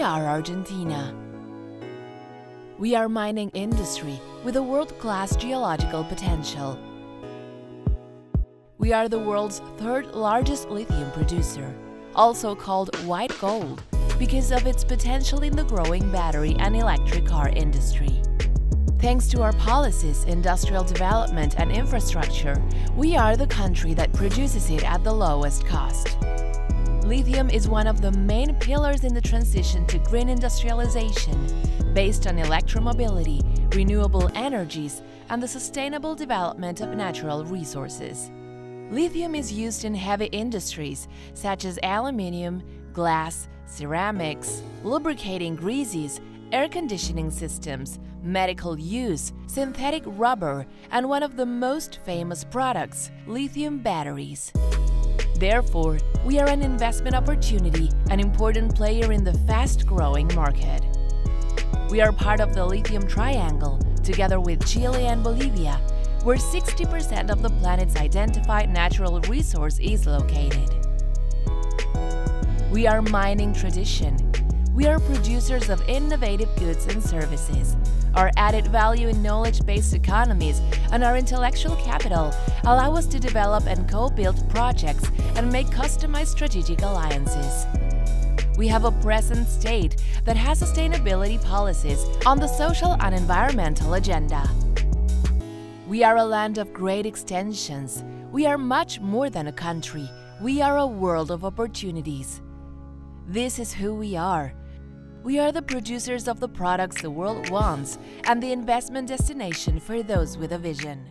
are Argentina. We are mining industry with a world-class geological potential. We are the world's third largest lithium producer, also called white gold because of its potential in the growing battery and electric car industry. Thanks to our policies, industrial development and infrastructure, we are the country that produces it at the lowest cost. Lithium is one of the main pillars in the transition to green industrialization, based on electromobility, renewable energies, and the sustainable development of natural resources. Lithium is used in heavy industries such as aluminium, glass, ceramics, lubricating greases, air conditioning systems, medical use, synthetic rubber, and one of the most famous products, lithium batteries. Therefore, we are an investment opportunity, an important player in the fast-growing market. We are part of the Lithium Triangle, together with Chile and Bolivia, where 60% of the planet's identified natural resource is located. We are mining tradition. We are producers of innovative goods and services. Our added value in knowledge-based economies and our intellectual capital allow us to develop and co-build projects and make customized strategic alliances. We have a present state that has sustainability policies on the social and environmental agenda. We are a land of great extensions. We are much more than a country. We are a world of opportunities. This is who we are. We are the producers of the products the world wants and the investment destination for those with a vision.